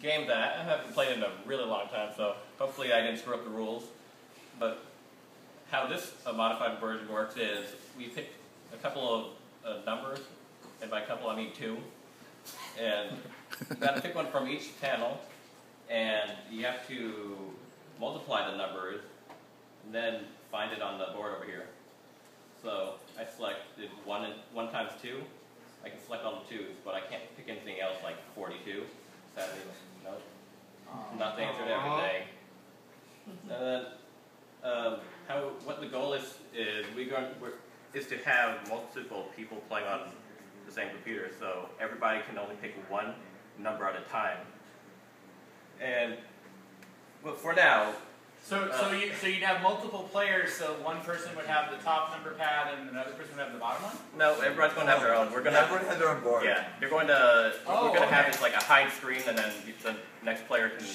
game that I haven't played in a really long time, so hopefully I didn't screw up the rules. But how this uh, modified version works is we pick a couple of uh, numbers, and by couple I mean two, and you got to pick one from each panel, and you have to multiply the numbers, and then find it on the board over here. So I selected one one times two. I can select all the twos, but I can't pick anything else like 42. Sadly, no. Not the answer to everything. And then, um, how what the goal is is we going we're, is to have multiple people playing on the same computer, so everybody can only pick one number at a time. And but for now, So, uh, so you so you'd have multiple players. So one person would have the top number pad, and another person would have the bottom one. no, everybody's going to have their own. We're gonna Everyone has their own board. Yeah, you're going to. Oh, we're going to have okay. like a hide screen, and then the next player can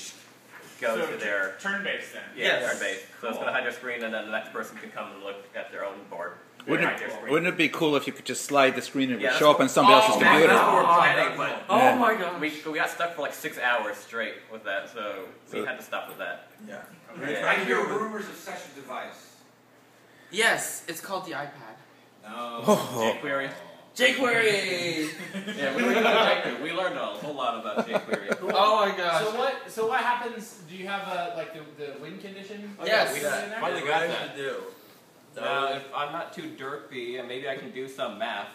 go so to their turn based then. yeah Yes. turn base. So it's going to hide their screen, and then the next person can come and look at their own board. Wouldn't it, screen. wouldn't it be cool if you could just slide the screen and it Yeah, would that's show up on somebody Oh, else's man, computer? That's what we're Oh, planning, but Oh Yeah. my god, we, we got stuck for like six hours straight with that, so we So- had to stop with that. Yeah. Okay. Yeah. I hear rumors of such a device. Yes, it's called the iPad. No. Oh, jQuery. jQuery. Yeah, we learned about jQuery. We learned a whole lot about jQuery. oh my gosh. So what? So what happens? Do you have a like the, the win condition? Yes. We Yeah. in there? Finally What got do that. you do? Now, if I'm not too derpy, and maybe I can do some math.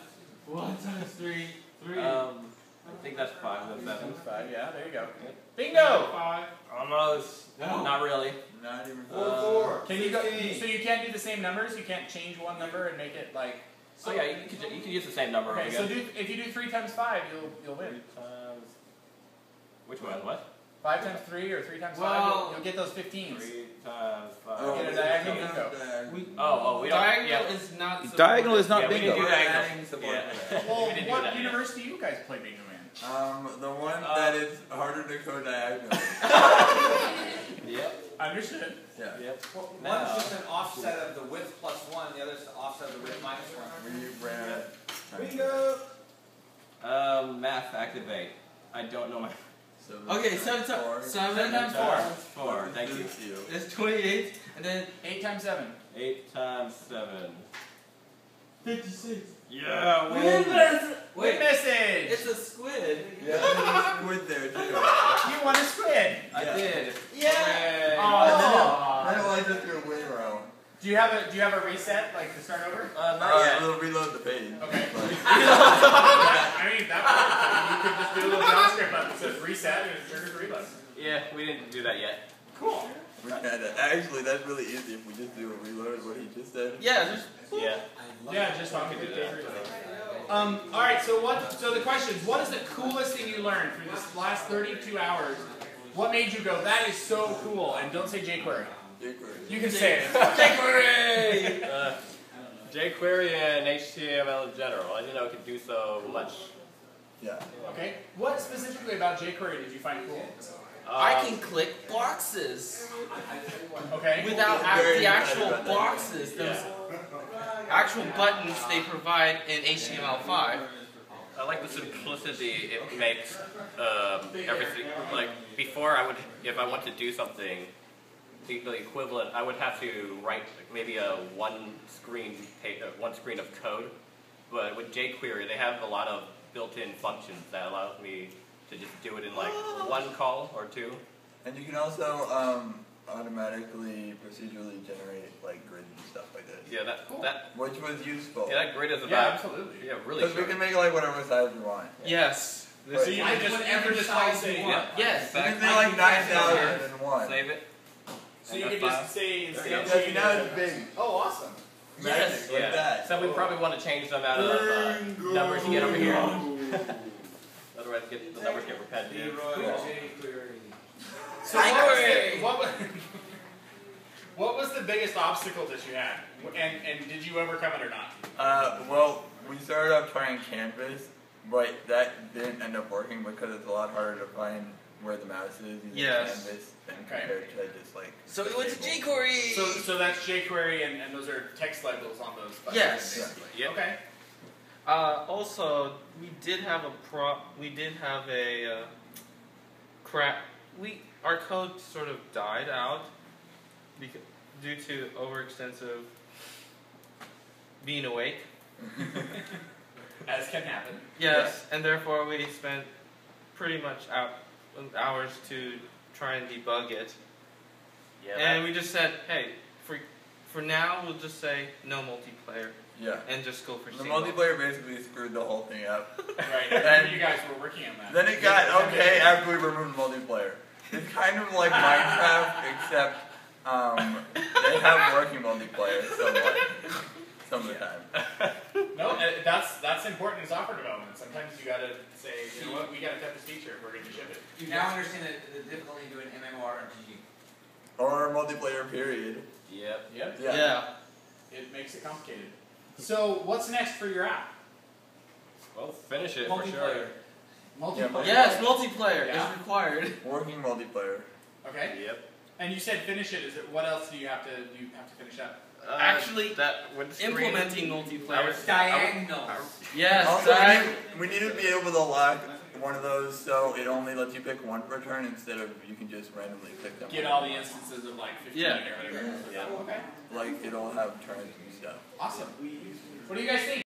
One times three. Three. Um, I think that's five. That's seven. five. Yeah. There you go. Bingo. Five. Almost. No. Not really. Not even Uh, four. Can you go? So you can't do the same numbers. You can't change one number and make it like. So yeah, you can, you can use the same number Okay. So do, if you do three times five, you'll you'll win. Three times. Which one? What? Five times three or three times five, you'll, you'll get those 15s. Three times five. Oh, Get a diagonal bingo. diagonal. Oh, oh, we don't. Diagonal yeah. is not. supported. Diagonal is not Yeah, we didn't do We're adding support Yeah. Well, We didn't do what that yet. universe do you guys play bingo in? Um, the one Uh, that is harder to go diagonal. Yep. Understood. Yeah. Yep. Well, No. One's just an offset of the width plus one, the other's the offset of the width minus one. We ran. Bingo! Um, math activate. I don't know my. So Okay, seven four. times seven. times four. Four. Thank you. This is you. It's twenty-eight, and then Eight times seven. Eight times seven. fifty-six. Yeah. Wait, Win wait, message. it's a squid. Yeah, there's a squid there too. You won a squid. I Yeah. did. Yeah. Hooray. Oh. Then it winds up your win row. Do you have a Do you have a reset like to start over? Uh, not Uh, yet. it'll reload the page. Okay. But- I mean that works. You could just do a little JavaScript button that says reset and it triggers reload. Yeah, we didn't do that yet. Cool. We kinda, actually, that's really easy if we just do a reload what he just said. Yeah, just Yeah. Yeah, just We on could do that. Um, all right. So what? So the questions. What is the coolest thing you learned through this last 32 hours? What made you go? That is so cool. And don't say jQuery. jQuery. You can say it. jQuery. Uh, jQuery and HTML in general. I didn't know it could do so much. Yeah. Okay. What specifically about jQuery did you find cool? I Um, can click boxes Okay. without Yeah, act- the actual excited about that. boxes. Those actual buttons they provide in HTML5. I like the simplicity it makes um, everything. Like before, I would, if I want to do something, the, the equivalent, I would have to write maybe a one screen pa- uh, one screen of code. But with jQuery, they have a lot of built-in functions that allows me to just do it in like one call or two. And you can also um, automatically procedurally generate like grids and stuff like this. Yeah, that that Which was useful. yeah, that grid is Yeah, absolutely. yeah really Because we can make like whatever size we want. Yes. But So you can just you can just like Yeah. Yes. we can Exactly. make like 9,001. Save it. So you And can just file. say There you go. Now it's big. Oh, awesome. Magic, Yes. like yeah. that. So we probably want to change the amount of uh, numbers you get over here. Otherwise, get, the numbers get repetitive. So what was, the, what, was, what was the biggest obstacle that you had? And, and did you overcome it or not? Uh, well, we started off trying Canvas, but that didn't end up working because it's a lot harder to find where the mouse is using Yes. Canvas than Okay. compared to just like. So we went to jQuery. So, so that's jQuery and, and those are text labels on those buttons. Yes. basically. Yep. Okay. Uh, also, we did have a pro. We did have a uh, crap. We our code sort of died out because due to overextensive being awake. As can happen. Yes, and therefore we spent pretty much out hours to try and debug it. Yeah. and we just said, hey, for for now we'll just say no multiplayer Yeah. and just go for The single. multiplayer basically screwed the whole thing up. Right. And- you guys were working on that. Then it got okay after we removed multiplayer. It's kind of like Minecraft, except um, they have working multiplayer somewhat, some of the time. No, uh, that's that's important in software development. Sometimes you gotta say, you know what, we gotta test this feature if we're gonna ship it. You now understand the, the difficulty in doing MMORPG. Or multiplayer, period. Yep. Yep. Yeah. yeah. It makes it complicated. So what's next for your app? Well, finish it for sure. Multiplayer. Multiplayer. Yes, multiplayer Yeah. is required. Working multiplayer. Okay. Yep. And you said finish it. Is it what else do you have to do? You have to finish up. Uh, Actually, that would screen- Implementing I multiplayer. was- Diagonals. Yes, Also, I- we need, we need to be able to lock one of those so it only lets you pick one per turn instead of you can just randomly pick them. Get all the instances of like 15 Yeah. or whatever. Yeah. Okay. Like it'll have turns and stuff. Awesome. What do you guys think?